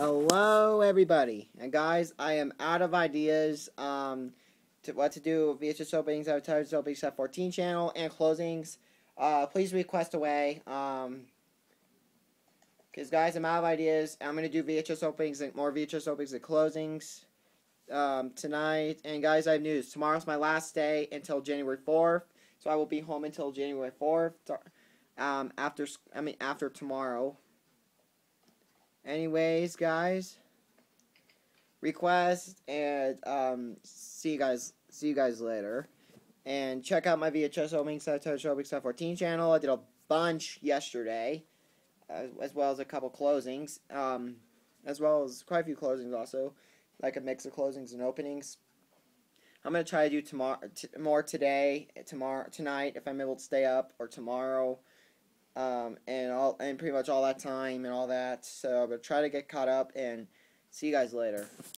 Hello, everybody, and guys, I am out of ideas um, to what to do with VHS openings, advertisers openings at 14 channel, and closings. Uh, please request away. Um, because guys, I'm out of ideas. I'm gonna do VHS openings and more VHS openings and closings um, tonight. And guys, I have news. Tomorrow's my last day until January 4th, so I will be home until January 4th. Um, after I mean after tomorrow. Anyways, guys, request and um, see you guys. See you guys later. And check out my VHS openings at Touch Openings 14 channel. I did a bunch yesterday, as, as well as a couple closings, um, as well as quite a few closings also, like a mix of closings and openings. I'm gonna try to do tomorrow more today, tomorrow, tonight if I'm able to stay up, or tomorrow um, and all and pretty much all that time and all that. So I'm gonna try to get caught up and see you guys later.